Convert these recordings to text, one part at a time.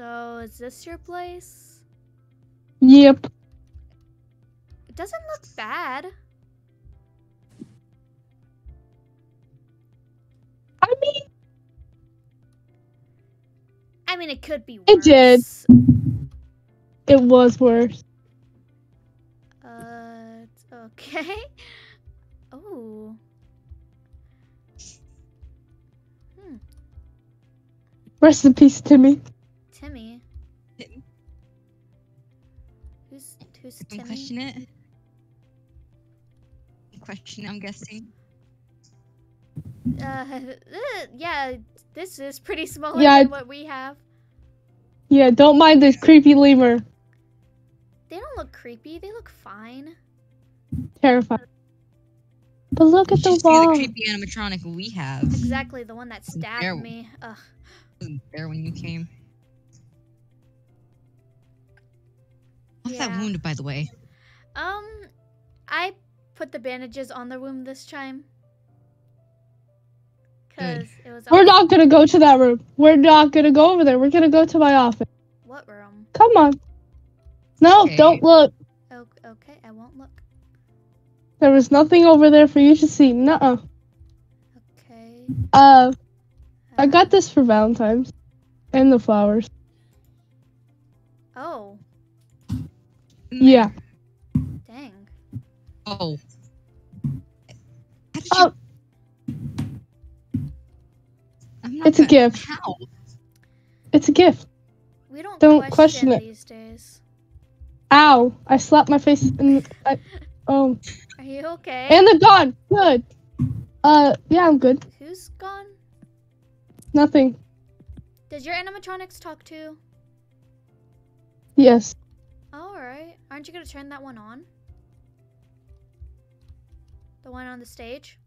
So is this your place? Yep. It doesn't look bad. I mean, I mean, it could be worse. It did. it was worse. Uh, okay. Oh. Hmm. Rest in peace, Timmy. Timmy. Who's who's Don't Timmy? question it. Question, I'm guessing. Uh, uh, yeah, this is pretty small Yeah, than what we have. Yeah, don't mind this creepy lemur. They don't look creepy. They look fine. Terrifying. But look You at the should see the wall. creepy animatronic we have. Exactly the one that stabbed There- me. Ugh. wasn't there when you came. What's that wound, by the way? Um, I put the bandages on the wound this time. Cause it was. We're not gonna go to that room. We're not gonna go over there. We're gonna go to my office. What room? Come on. No, Okay. don't look. Okay, I won't look. There was nothing over there for you to see. Nuh-uh. Okay. Uh, I uh, got this for Valentine's. And the flowers. Oh, Yeah. dang. Oh. How did Oh. you... I'm not It's a gonna- gift. How? It's a gift. We don't, Don't question, question it. these days. Ow. I slapped my face in I, Oh. Are you okay? And they're gone. Good. Uh, yeah, I'm good. Who's gone? Nothing. Does your animatronics talk too? Yes. All right. Aren't you gonna turn that one on? The one on the stage?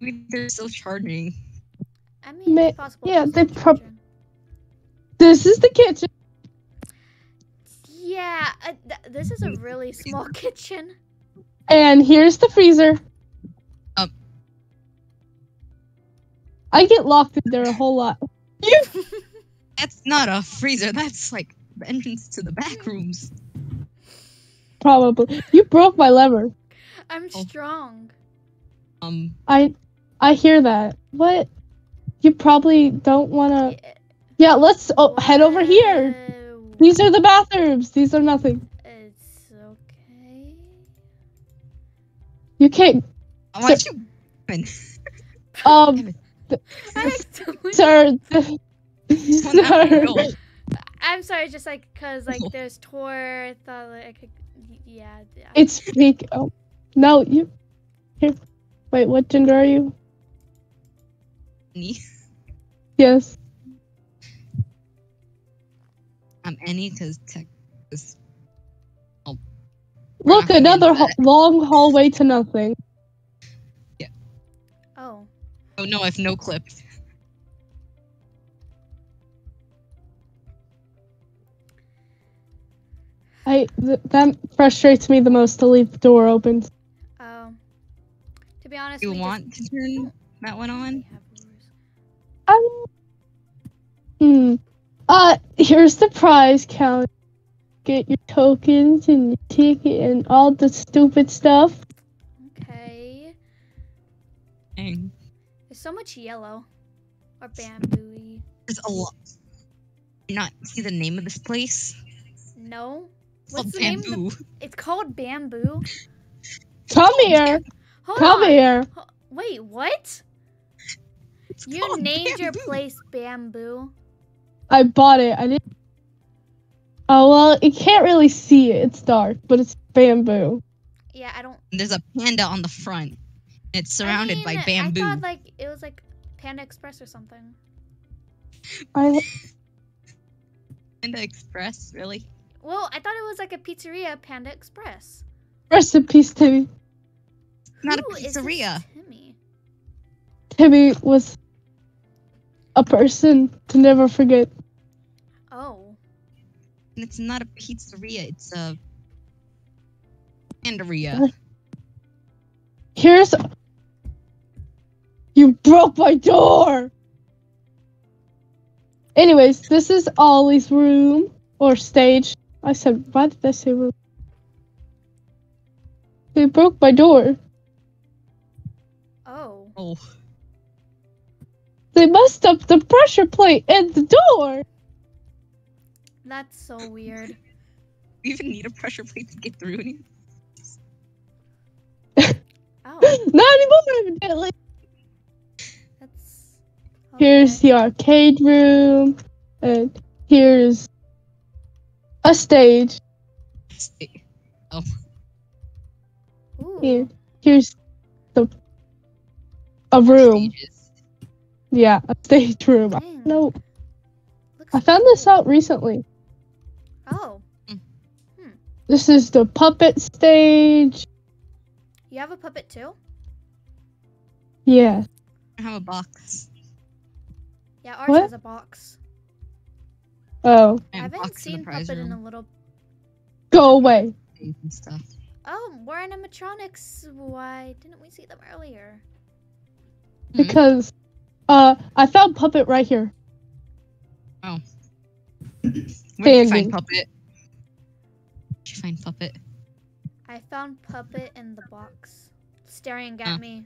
Maybe They're still charging. I mean, Ma- it's possible. yeah, they still prob- charging. This is the kitchen. Yeah, uh, th- this is a really small kitchen. And here's the freezer. Um. I get locked in there a whole lot. That's not a freezer. That's like the entrance to the back rooms. Probably. You broke my lever. I'm Oh. strong. Um, I I hear that. What? You probably don't want to. Yeah, Yeah, let's oh, head over here. These are the bathrooms. These are nothing. It's okay. You can't. why'd you? Um, I sir. sir. I'm sorry, just like because like there's tour. I thought like I could. Y- Yeah. yeah. It's fake. Oh, no, you. Here. Wait, what gender are you? Annie. Yes. I'm Annie because tech is. Look, not gonna another ho- long hallway to nothing. Yeah. Oh. Oh no, I have no clips. I th- that frustrates me the most to leave the door open. Oh. To be honest, You we just- want to turn that one on? have rulers. Um, hmm. Uh, here's the prize count. Get your tokens and your ticket and all the stupid stuff. Okay. Dang. There's so much yellow or bamboo. There's a lot. You not see the name of this place? No. It's called What's the name? Of the- Bamboo. it's called bamboo. Come here. Hold Come on. here. Ho- Wait, what? It's You called named your place bamboo. I bought it. I didn't. Oh well, you can't really see it. It's dark, but it's bamboo. Yeah, I don't. There's a panda on the front. It's surrounded I by bamboo. I thought like it was like Panda Express or something. I Panda Express, really? Well, I thought it was like a pizzeria, Panda Express. rest in peace, Timmy. Not a Who is this pizzeria. Timmy. Timmy was a person to never forget. Oh, And it's not a pizzeria. It's a pandaria. Uh, here's. You broke my door. Anyways, this is Ollie's room or stage. I said, why did I say room? They broke my door. Oh. Oh, They messed up the pressure plate and the door. That's so weird. we even need a pressure plate to get through. any- Oh, Not anymore, evidently. that's. Here's the arcade room, and here's a stage. Oh. Ooh. Here, here's the a room. Yeah, a stage room. Dang, No, I found this out recently. Oh, hmm. Hmm. This is the puppet stage. you have a puppet too? Yeah. I have a box. Yeah, ours What? has a box. Oh, I I have a haven't seen the prize puppet in a little. go away. and stuff. Oh, we're animatronics. Why didn't we see them earlier? Mhm. Because, uh, I found puppet right here. Oh. Where did you find puppet? Did you find puppet? I found puppet in the box, staring at Huh. me.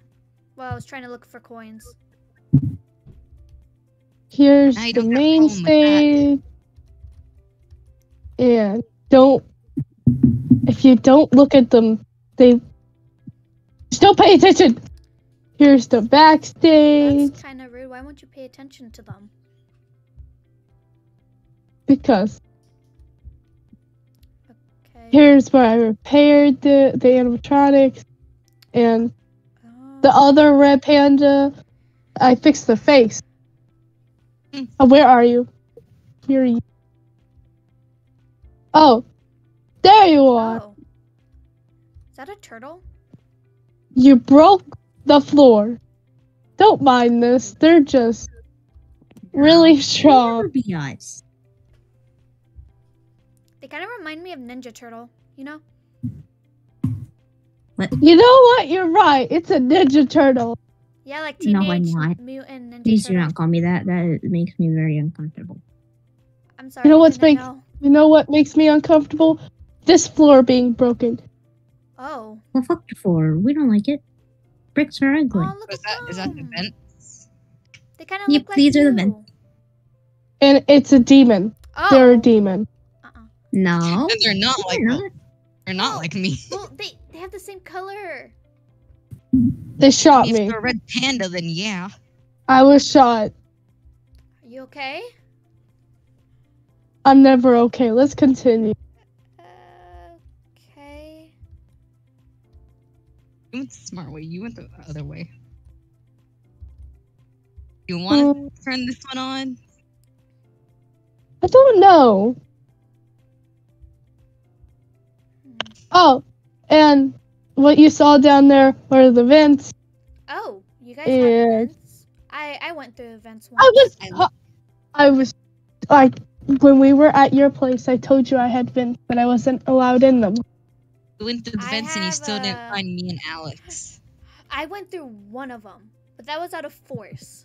While I was trying to look for coins. Here's the don't have a main problem with that. stage. And don't, if you don't look at them, they just don't pay attention. Here's the backstage That's kind of rude. Why won't you pay attention to them? because Okay. here's where I repaired the the animatronics and the Oh. other red panda. I fixed the face. Hmm. Uh, where are you? Here you. Oh, there you oh. are. Oh. Is that a turtle? You broke the floor. Don't mind this. They're just really strong. Never be us. They kind of remind me of Ninja Turtle. You know? You know what? You're right. It's a Ninja Turtle. Yeah, like No, I'm Teenage not. Mutant Ninja Please do not call me that. That makes me very uncomfortable. I'm sorry. You know what's didn't know. You know what makes me uncomfortable? This floor being broken. Oh. Well, fuck the floor. We don't like it. Bricks are ugly. Oh, look Was that is that the them. vent? They kind of Yep, look like these are the vents. And it's a demon. Oh. They're a demon. Uh-uh. no. And they're not like They're not. they're not like me. Well, they they have the same color. They shot If me. they're a red panda, then yeah. I was shot. Are you okay? I'm never okay. Let's continue. Uh, okay. You went the smart way. You went the other way. You want Um, to turn this one on? I don't know. Hmm. Oh, and what you saw down there were the vents. Oh, you guys And- have vents? I I went through the vents once. I was, I- I was, like, when we were at your place, I told you I had vents, but I wasn't allowed in them. You went through the vents and you have still didn't find me and Alex. I went through one of them, but that was out of force.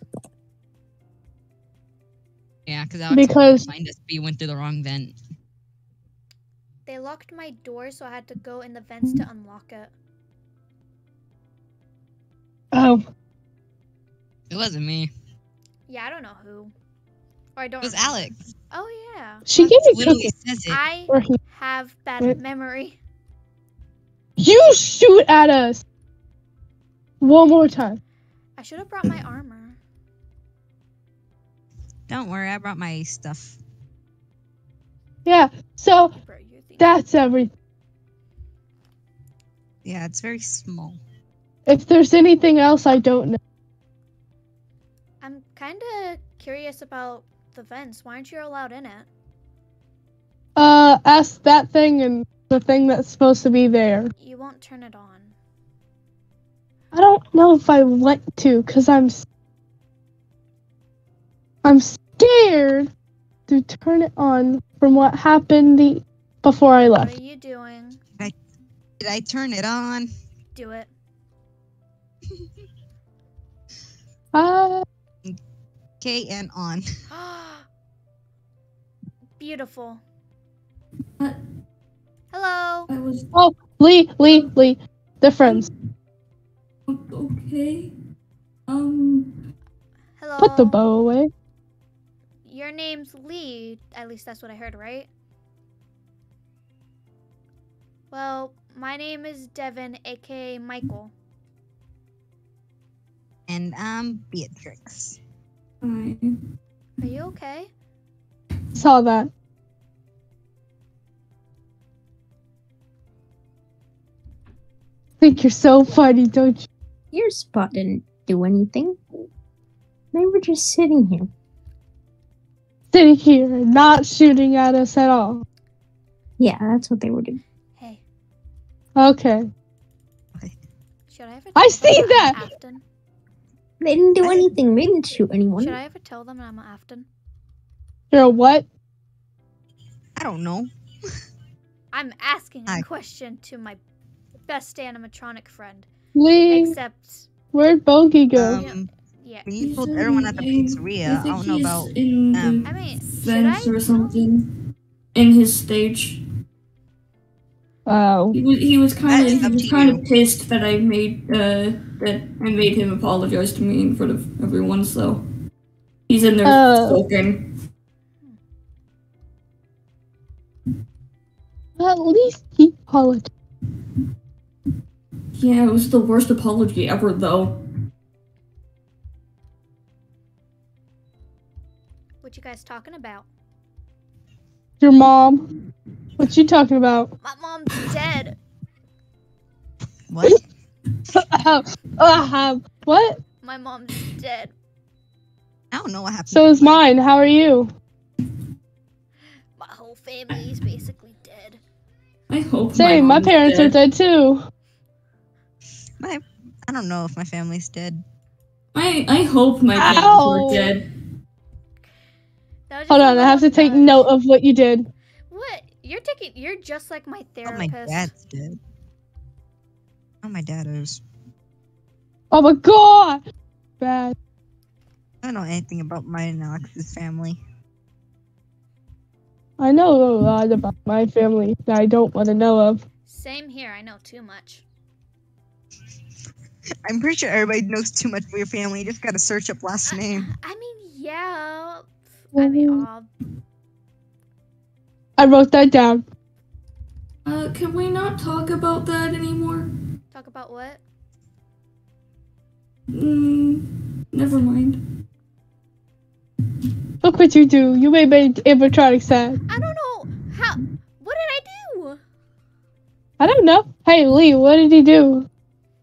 Yeah, because Alex Because- find us. We went through the wrong vent. They locked my door, so I had to go in the vents to unlock it. Oh, It wasn't me. Yeah, I don't know who. Or I don't. It was remember. Alex. Oh yeah. she gave me literally cookies. says it. I have bad What? memory. you shoot at us. One more time. I should have brought my armor. Don't worry, I brought my stuff. Yeah. So Bro, you're the- that's everything. Yeah, it's very small. If there's anything else, I don't know. I'm kind of curious about the vents. Why aren't you allowed in it? Uh, ask that thing and the thing that's supposed to be there. You won't turn it on. I don't know if I want to, cause I'm. I'm scared to turn it on from what happened the before I left. What are you doing? I, Did I turn it on? Do it. Uh, Okay, and on. beautiful. What? Hello. I was Lee, Lee, Lee. They're friends. okay. Um, Hello. Put the bow away. Your name's Lee. At least that's what I heard, right? Well, my name is Devin, aka Michael. And I'm Beatrix. I Are you okay? Saw that. Think you're so funny, don't you? Your spot didn't do anything. They were just sitting here. Sitting here, not shooting at us at all. Yeah, that's what they were doing. Hey, Okay. should I ever? I tell them seen I'm that! Afton? They didn't do I- anything. They didn't shoot anyone. Should I ever tell them I'm an Afton? You're a what? I don't know. I'm asking a I- question to my best animatronic friend. Lee, Except, where'd Bogey go? Um, yeah. when you he's told everyone at the I- pizzeria, I, think don't know about. in um, the I mean, should I? or something in his stage. Oh. He was he was kind of he was kind you. of pissed that I made uh that I made him apologize to me in front of everyone. So he's in there Oh. sulking. At least he apologized. Yeah, it was the worst apology ever, though. What you guys talking about? Your mom. What you talking about? My mom's dead. What? uh, what? My mom's dead. I don't know what happened. So is mine. How are you? My whole family is basically dead. I hope. Same. My mom's parents are dead. dead too. My, I don't know if my family's dead. I I hope my parents Ow. are dead. That was just Hold on. I have to take note of what you did. What? You're taking. You're just like my therapist. Oh, my therapist. dad's dead. Oh, my dad is. Oh my god. Bad. I don't know anything about my and Alex's family. I know a lot about my family that I don't want to know of. Same here. I know too much. I'm pretty sure everybody knows too much about your family. You just gotta search up last I- name. I mean, yeah. I mean, uh, I wrote that down. Uh, can we not talk about that anymore? talk about what? Mm, never mind. Look what you do. You made my animatronic sad. I don't know how. What did I do? I don't know. Hey Lee, what did he do?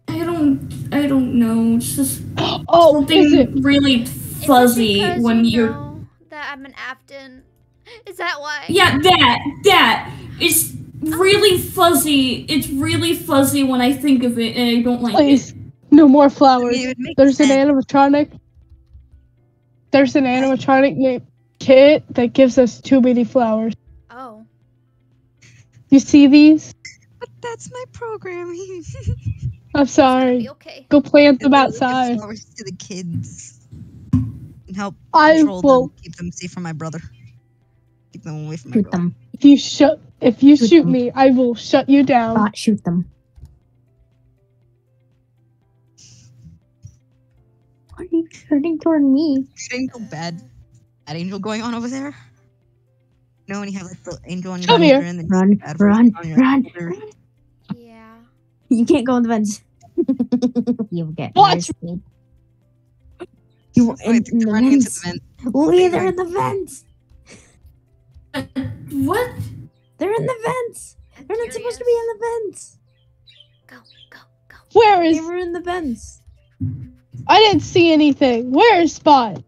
I don't. I don't know. It's just Oh, is it? something really Is it fuzzy because when you you're. know that I'm an Afton. Is that why? Yeah, that that is really fuzzy. It's really fuzzy when I think of it, and I don't like it. Please, no more I mean, flowers. it would There's an sense. animatronic. There's an animatronic named Kit that gives us too many flowers. Oh. You see these? But that's my programming. I'm sorry. be okay. Go plant them It will give outside. flowers to the kids and help I control will. them, keep them safe from my brother. Keep them away from Shoot girl. them. If you shut, if you Shoot shoot me, I will shut you down. Bot, shoot them. Why are you turning toward me? Good angel, bad, That angel going on over there. You know when you have like the angel on your Come here. and then Run, bad person run, your run, run. Yeah. You can't go in the vents. You'll get What? You were in, Wait, in the they're running into vents. the vent. Lee, they're in the vents. What? They're in the vents. They're not supposed to be in the vents. Go, go, go. Where They is? were in the vents. I didn't see anything. Where is Spot?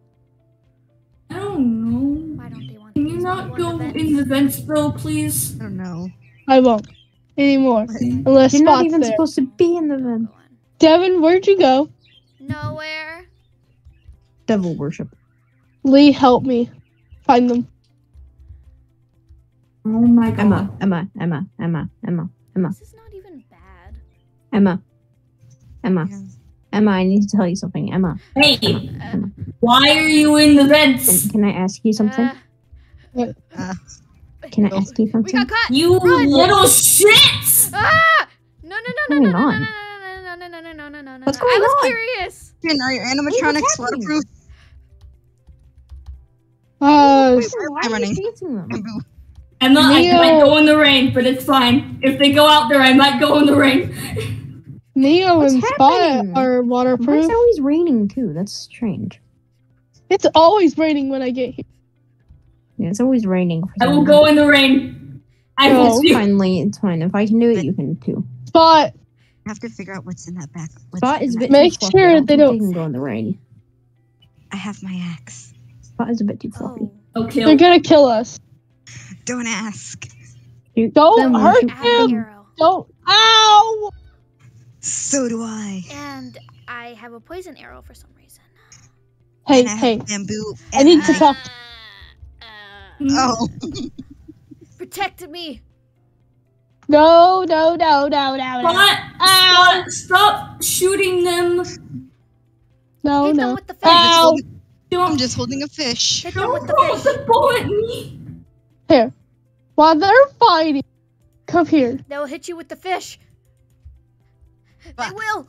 I don't know. Why don't they want Can you not go vents? in the vents, though, please? I don't know. I won't anymore unless You're not even there. supposed to be in the vents. Devin, where'd you go? Nowhere. Devil worship. Lee, help me find them. Oh my god. Emma, Emma, Emma, Emma, Emma, Emma, This is not even bad. Emma, Emma, Yeah. Emma. I need to tell you something, Emma. Hey, Uh, why are you in the vents? Can, can I ask you something? uh, Can I ask you We something? got caught. You Run. little shits! Ah! No, no, no, no, Going no, no, no, on? no, no, no, no, no, no, no, no, no. What's I going was on? curious. Finn, are your animatronics waterproof? Uh, Wait, where am I Why are running? you chasing them? Bamboo. Emma, I Neo. might go in the rain, but it's fine. If they go out there, I might go in the rain. Neo What's and Spot happening? are Why waterproof. is it always raining too? That's strange. It's always raining when I get here. Yeah, it's always raining. For I will go in the rain. I No. will It's finally, it's fine. If I can do it, you can too. Spot, I have to figure out what's in that back. Spot is a bit Make too fluffy. sure I don't they don't- can go in the rain. I have my axe. Spot is a bit too fluffy. Oh, Okay. they're gonna kill us. Don't ask. Shoot Don't them, hurt shoot I have an him. Don't. Ow! So do I. And I have a poison arrow for some reason. Hey, and I have hey. bamboo. I and need to talk. Uh, uh, Oh, protect me. No, no, no, no, no, no. Ow! stop, stop shooting them. No, Hit them no. with the fish. Ow! I'm just holding a fish. Hit don't with the throw fish. the ball at me. Here. While they're fighting, come here. They will hit you with the fish. They will.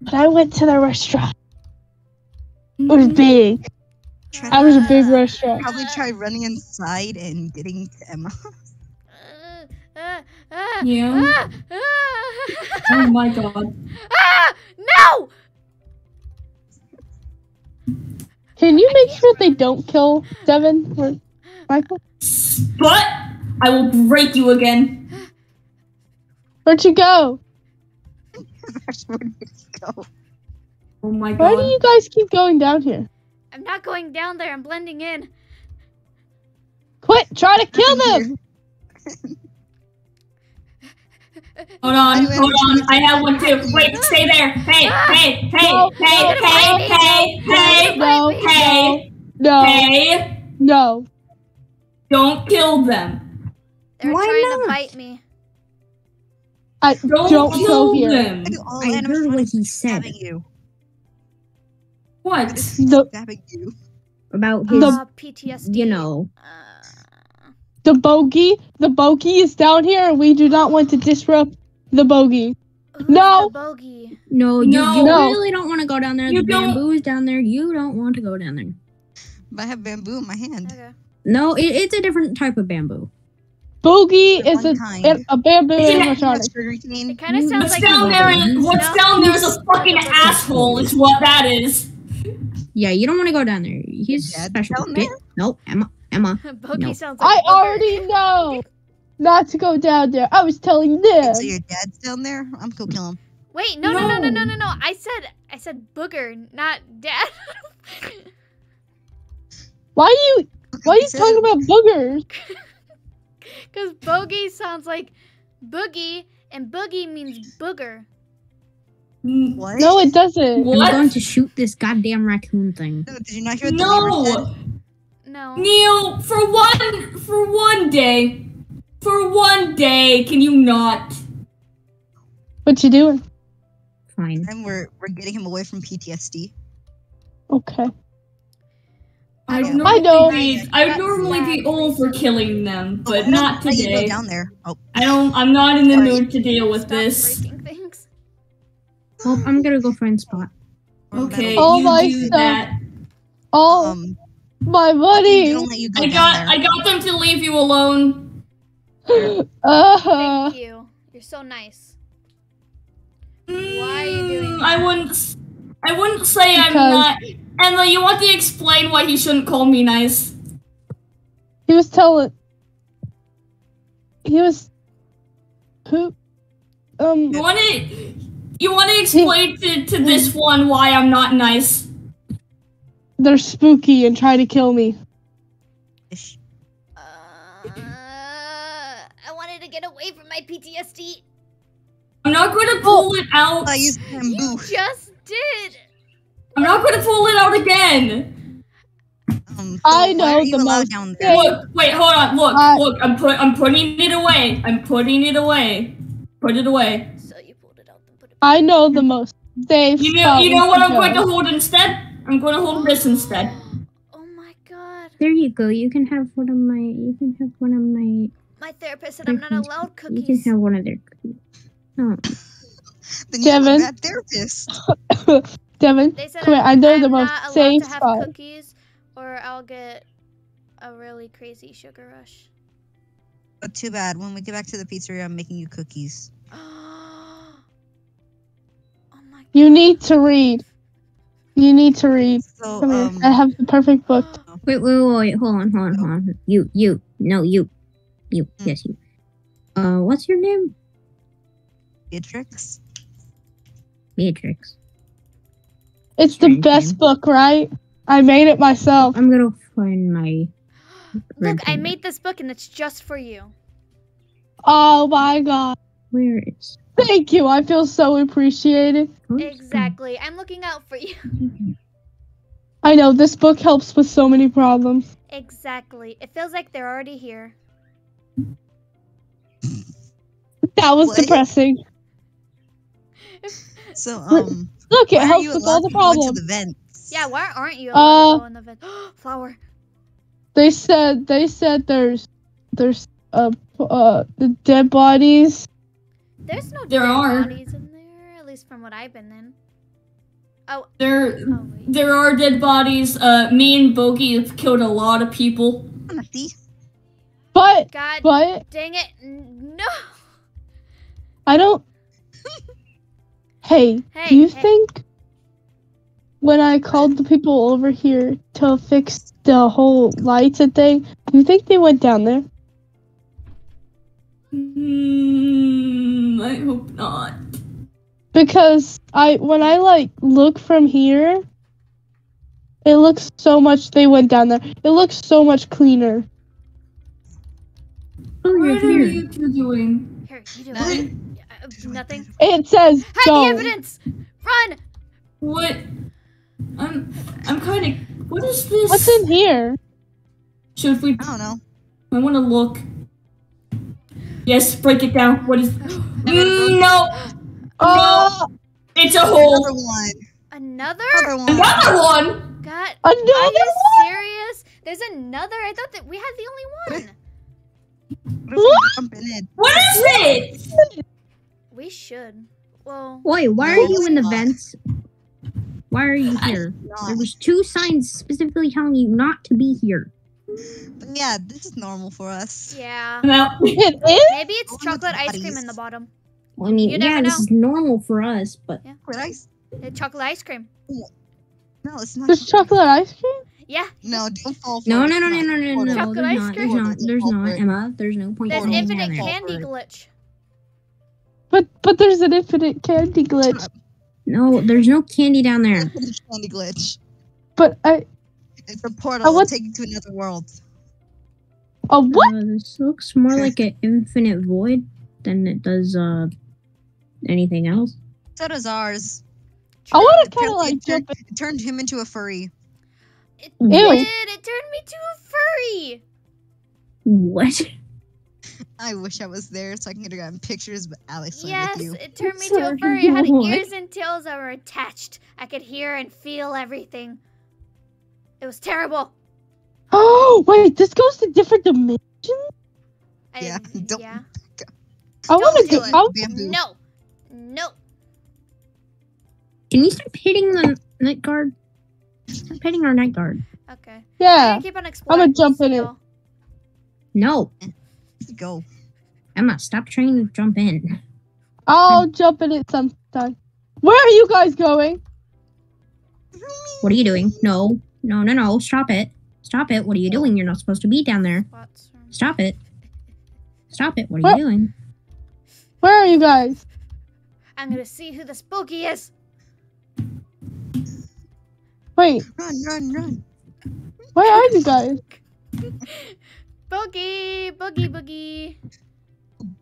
But I went to the restaurant. It was big. Try- I was a big restaurant. Probably try running inside and getting to Emma. Uh, uh, uh, Yeah. ah, ah. Oh my god. Ah! No! You make sure they don't kill Devin or Michael? But I will break you again. Where'd you go? Where did it go? Oh my god. Why do you guys keep going down here? I'm not going down there. I'm blending in. Quit! Try to kill them! Hold on, Anyway, hold on. I have one too. Wait, stay there. Hey, hey, hey, No, hey, no, hey, hey, hey, No, hey, no, hey. no. Don't kill them. They're Why trying to not? bite me. I Don't, don't kill go here. them. I all I heard what he said you. What? The Stabbing you. about his, Uh, PTSD. you know. Uh, the bogey, the bogey is down here, and we do not want to disrupt the bogey. who's No. Bogey. No, you, No. you No. really don't want to go down there. You the don't- bamboo is down there. You don't want to go down there. But I have bamboo in my hand. Okay. No, it, it's a different type of bamboo. Bogey The is a, one kind. a, a bamboo Isn't it- animatronic. Sugar cane. It kind of You- sounds What's like down a- there? Is, what's down there is a fucking asshole. Is what that is. Yeah, you don't want to go down there. He's Dad special. down there? No, Emma, Emma. Bogey No. sounds like I booger. already know not to go down there. I was telling them. So your dad's down there? I'm gonna kill him. Wait, no, no, no, no, no, No. no, no. I said, I said booger, not dad. Why are you? Why are you talking about boogers? Because bogey sounds like boogie, and boogie means booger. What? No, it doesn't. What? I'm going to shoot this goddamn raccoon thing. No, did you not hear what the lemur said? No, No. Neil. For one, for one day, for one day, can you not? What you doing? Fine. And we're we're getting him away from PTSD. Okay. I'd I normally know. be, I'd normally be all for killing them, but Why not don't you go today. down there. Oh, I don't. I'm not in the Sorry. mood to deal with Stop this. breaking. Well, I'm gonna go find Spot. Okay, Oh you my do stuff. that. Oh, Um, my they buddy. let you go I got. there. I got them to leave you alone. Uh, Thank you. You're so nice. Why are you doing Mm, I wouldn't. s- I wouldn't say I'm not. Emma, you want to explain why he shouldn't call me nice? he was telling. He was. Who? Um. You want to. You want to explain to, to this one why I'm not nice? They're spooky and try to kill me. Ish. Uh, I wanted to get away from my PTSD. I'm not going to pull it out. I used You bamboo. just did. I'm not going to pull it out again. Um, so I know the most down there? Look, wait, hold on. Look, Uh, look. I'm put. I'm putting it away. I'm putting it away. Put it away. So you pulled it out and put it. I know the most safe You know, you know what I'm going to go. hold instead? I'm going to hold this oh. instead. Oh my god. There you go. You can have one of my. You can have one of my. My therapist said I'm not allowed cookies. You can have one of their cookies. Oh, Then you have Kevin? a therapist. Devin, They said come here. I I'm, know I'm the most not allowed safe to have spot. cookies or I'll get a really crazy sugar rush. But too bad. When we get back to the pizzeria, I'm making you cookies. oh my god. You need to read. You need to read. So, Come here. um, I have the perfect book. wait, wait, wait, wait. Hold on, hold on, hold on. You, you. No, you. You. Mm. Yes, you. Uh, what's your name? Beatrix. Beatrix. It's the best name. book, right? I made it myself. I'm gonna find my. Look, I made this book and it's just for you. Oh my god. Where is? Thank you. I feel so appreciated. oh, Exactly. I'm looking out for you. I know this book helps with so many problems. Exactly. It feels like they're already here. That was What? depressing. So, um, Look, it helps with all the to go into problems. the? Yeah, why aren't you allowed to Uh, in the vent? Flower. They said they said there's there's uh uh the dead bodies. There's no There dead are. bodies in there, at least from what I've been in. Oh, There, oh there are dead bodies. Uh, me and Bogey have killed a lot of people. Honesty. But God but dang it. No. I don't Hey, Hey, do you hey. think when I called the people over here to fix the whole lights and thing, do you think they went down there? Mm, I hope not. Because I when I like look from here, it looks so much they went down there. It looks so much cleaner. Oh, What are you two doing? Here, you do Nothing. it. Uh, nothing. It says Hide go. the evidence! Run! What? I'm, I'm kind of. What is this? What's in here? Should we? I don't know. I want to look. Yes, break it down. What is? No, Oh, it's a hole. Another hole. one. Another? Another one. Another one. God, are another you one. serious? There's another? I thought that we had the only one. What if we jump in it? What is it? We should. Well, Wait, why are No, you in the it's not. vents? Why are you here? No. There was two signs specifically telling you not to be here. But yeah, this is normal for us. yeah. No. It is. Maybe it's All the chocolate ice cream in the bottom. Well, I mean, You never yeah, this is normal for us, but But I, Uh, chocolate ice cream. no, it's not. There's chocolate ice cream. Yeah. No, don't fall for no, it. no, no, It's no, not no, no, portal. no. Chocolate There's ice not. cream? There's not. There's not. Emma. There's no point There's going infinite candy glitch. But but there's an infinite candy glitch. No, there's no candy down there. It's candy glitch. But I It's a portal. I want- It'll take you to another world. a what? Uh, this looks more like an infinite void than it does uh anything else. So does ours. I want to kind of like it, turned, jump. it turned him into a furry. It Ew. did. It turned me to a furry. What? I wish I was there so I can get gotten pictures, but Alex went Yes, with you. it turned me to a furry. It had ears and tails that were attached. I could hear and feel everything. It was terrible. Oh wait, this goes to different dimensions. I Yeah, don't- yeah. I want to do go. it. I- Bamboo. No. No. Can you stop hitting the night guard? Stop hitting our night guard. Okay. Yeah. I'm gonna keep on exploring. jump We'll in see it. y'all. No, Go. Emma, stop trying to jump in. I'll jump in it sometime. Where are you guys going? What are you doing? No, no, no, no. Stop it. Stop it. What are you doing? You're not supposed to be down there. Stop it. Stop it. What are What? you doing? Where are you guys? I'm gonna see who the spooky is. Wait, Run, run, run. where are you guys? Boogie, boogie, boogie.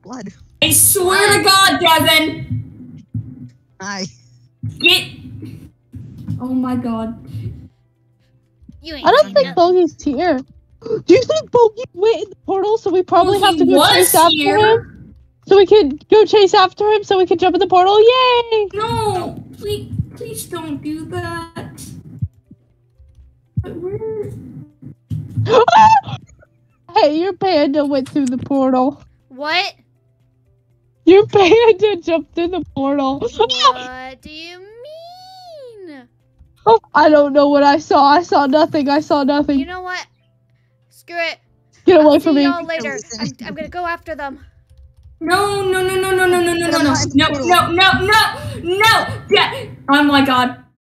Blood. I swear to God, Devin. Aye. Get. Oh my God. You ain't I don't think nothing. Bogey's here. Do you think Bogey went in the portal so we probably Well, have to go chase after here. him? So we could go chase after him so we could jump in the portal? Yay! No. please, please don't do that. But where? hey, your panda went through the portal. What? Your panda jumped through the portal. What do you mean? Oh, I don't know what I saw. I saw nothing. I saw nothing. You know what? Screw it. Get away I'll from see me. y'all later. I'm, I'm gonna go after them. No, no, no, no, no, no, no, no, no, no, They're not in the no, portal. no, no, no, no, yeah. Oh my god.